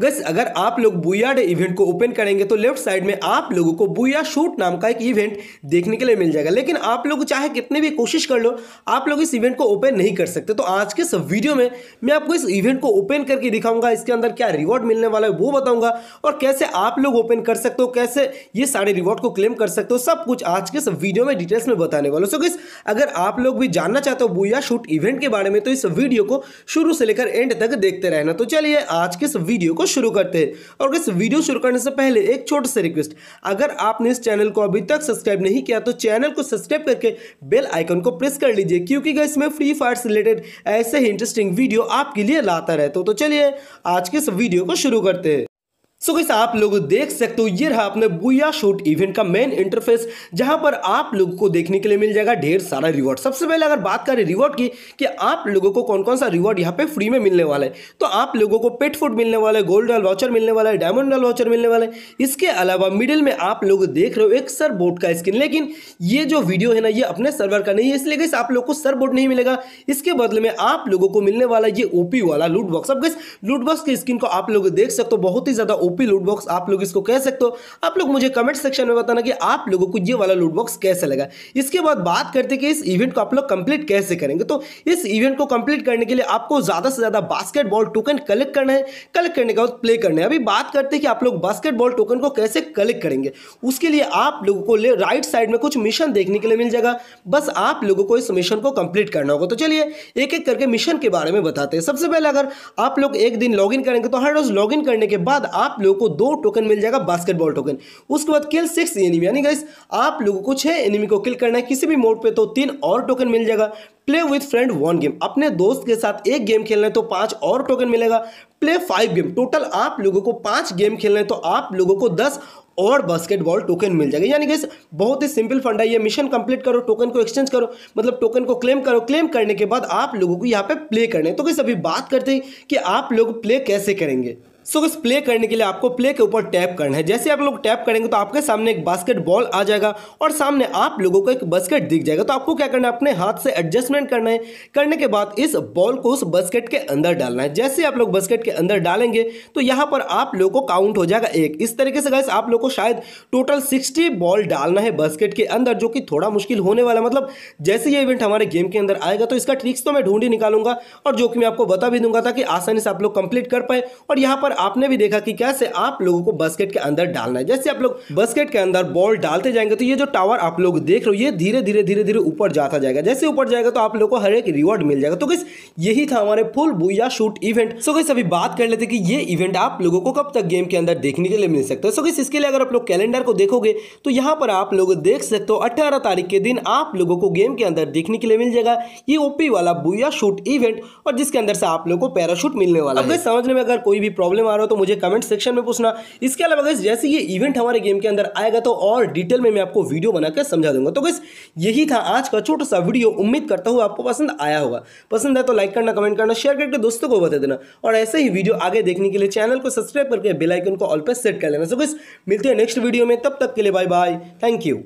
गस, अगर आप लोग बुया डे इवेंट को ओपन करेंगे तो लेफ़्ट साइड में आप लोगों को बुया शूट नाम का एक इवेंट देखने के लिए मिल जाएगा। लेकिन आप लोग चाहे कितने भी कोशिश कर लो, आप लोग इस इवेंट को ओपन नहीं कर सकते। तो आज के इस वीडियो में मैं आपको इस इवेंट को ओपन करके दिखाऊँगा, इसके अंदर क्या रिवॉर्ड मिलने वाला है वो बताऊँगा और कैसे आप लोग ओपन कर सकते हो, कैसे ये सारे रिवॉर्ड को क्लेम कर सकते हो, सब कुछ आज के इस वीडियो में डिटेल्स में बताने वालों सो किस अगर आप लोग भी जानना चाहते हो बुया शूट इवेंट के बारे में तो इस वीडियो को शुरू से लेकर एंड तक देखते रहना। तो चलिए आज के इस वीडियो को शुरू करते हैं। और इस वीडियो शुरू करने से पहले एक छोटा सा रिक्वेस्ट अगर आपने इस चैनल को अभी तक सब्सक्राइब नहीं किया तो चैनल को सब्सक्राइब करके बेल आइकन को प्रेस कर लीजिए, क्योंकि इसमें फ्री फायर से रिलेटेड ऐसे ही इंटरेस्टिंग वीडियो आपके लिए लाता रहता हूँ। तो चलिए आज के इस वीडियो को शुरू करते हैं। सो so आप लोग देख सकते हो, ये रहा अपने बुया शूट इवेंट का मेन इंटरफेस जहाँ पर आप लोगों को देखने के लिए मिल जाएगा ढेर सारा रिवॉर्ड सबसे पहले अगर बात करें रिवॉर्ड की, कि आप लोगों को कौन कौन सा रिवॉर्ड यहाँ पे फ्री में मिलने वाला है? तो आप लोगों को पेट फ़ूड मिलने वाला है गोल्ड डॉल वाउचर मिलने वाला है डायमंड डॉल वाउचर मिलने वाला है। इसके अलावा मिडिल में आप लोग देख रहे हो एक सर बोर्ड का स्किन लेकिन ये जो वीडियो है ना, ये अपने सर्वर का नहीं है, इसलिए आप लोग को सर बोर्ड नहीं मिलेगा। इसके बदले में आप लोगों को मिलने वाला ये ओपी वाला लूट बॉक्स अब लूट बॉक्स की स्किन को आप लोग देख सकते हो, बहुत ही ज़्यादा ओपी लूट बॉक्स आप लोग इसको कह सकते हो। आप लोग मुझे कमेंट सेक्शन में बताना कि आप लोगों को ये वाला लूट बॉक्स कैसे लगा। इसके बाद बात करते कि इस इवेंट को आप लोग कंप्लीट कैसे करेंगे। तो इस इवेंट को कंप्लीट करने के लिए आपको ज़्यादा से ज़्यादा बास्केटबॉल टोकन कलेक्ट करना है। कलेक्ट करने के बाद प्ले करना है। अभी बात करते कि आप लोग बास्केटबॉल टोकन को कैसे कलेक्ट करेंगे। उसके लिए आप लोगों को राइट साइड में कुछ मिशन देखने के लिए मिल जाएगा। बस आप लोगों को इस मिशन को कंप्लीट करना होगा। तो चलिए एक एक करके मिशन के बारे में बताते हैं। सबसे पहले अगर आप लोग एक दिन लॉगिन करेंगे तो हर रोज लॉगिन करने के बाद आप लोगों को दो टोकन मिल जाएगा बास्केटबॉल टोकन उसके बाद किल सिक्स एनिमी यानी गाइस आप लोगों को छह एनिमी को किल करना है किसी भी मोड पे तो तीन और टोकन मिल जाएगा। Play with friend one game अपने दोस्त के साथ एक गेम खेलना है तो पाँच और टोकन मिलेगा। प्ले फाइव गेम टोटल आप लोगों को पाँच गेम खेलना है तो आप लोगों को दस और बास्केटबॉल टोकन मिल जाएगा। यानी कि बहुत ही सिंपल फंडा ये। मिशन कंप्लीट करो टोकन को एक्सचेंज करो। मतलब टोकन को क्लेम करो। क्लेम करने के बाद आप लोगों को यहाँ पे प्ले करने तो किस अभी बात करते हैं कि आप लोग प्ले कैसे करेंगे। सो इस प्ले करने के लिए आपको प्ले के ऊपर टैप करना है। जैसे आप लोग टैप करेंगे तो आपके सामने एक बास्केट बॉल आ जाएगा और सामने आप लोगों को एक बास्केट दिख जाएगा। तो आपको क्या करना है? अपने हाथ से एडजस्टमेंट करना है। करने के बाद इस बॉल को उस बास्केट के अंदर डालना है। जैसे आप लोग बास्केट के अंदर डालेंगे तो यहाँ पर आप लोगों को काउंट हो जाएगा एक। इस तरीके से गैस आप लोग को शायद टोटल सिक्सटी बॉल डालना है बास्केट के अंदर, जो कि थोड़ा मुश्किल होने वाला मतलब जैसे ये इवेंट हमारे गेम के अंदर आएगा तो इसका ट्रिक्स तो मैं ढूंढ ही निकालूँगा और जो कि मैं आपको बता भी दूँगा ताकि आसानी से आप लोग कंप्लीट कर पाए। और यहाँ पर आपने भी देखा कि कैसे आप लोगों को बास्केट के अंदर डालना है। जैसे आप लोग बास्केट के अंदर बॉल डालते जाएँगे तो ये जो टावर आप लोग देख रहे हो ये धीरे धीरे धीरे धीरे ऊपर जाता जाएगा। जैसे ऊपर जाएगा तो आप लोग को हर एक रिवॉर्ड मिल जाएगा। तो किस यही था हमारे full Booyah shoot event so किस अभी बात कर लेते कि ये इवेंट आप लोगों को कब तक गेम के अंदर देखने के लिए मिल सकता है। सो किस इसके लिए अगर आप लोग कैलेंडर को देखोगे तो यहाँ पर आप लोग देख सकते हो अठारह तारीख के दिन आप लोगों को गेम के अंदर देखने के लिए मिल जाएगा। ये ओपी वाला बुया शूट इवेंट और जिसके अंदर से आप लोग को पैराशूट मिलने वाला है। समझने में अगर कोई भी प्रॉब्लम आ रहा हो तो मुझे कमेंट सेक्शन में पूछना। इसके अलावा गैस जैसे ये इवेंट हमारे गेम के अंदर आएगा तो और डिटेल में मैं आपको वीडियो बनाकर समझा दूँगा। तो गैस यही था आज का छोटा सा वीडियो उम्मीद करता हूँ आपको पसंद आया होगा। पसंद है तो लाइक करना कमेंट करना शेयर करके दोस्तों को बता देना। और ऐसे ही वीडियो आगे देखने के लिए चैनल को सब्सक्राइब करके बेलाइकन को ऑल पर सेट कर लेना। सो गैस मिलते हैं नेक्स्ट वीडियो में। तब तक के लिए बाय बाय थैंक यू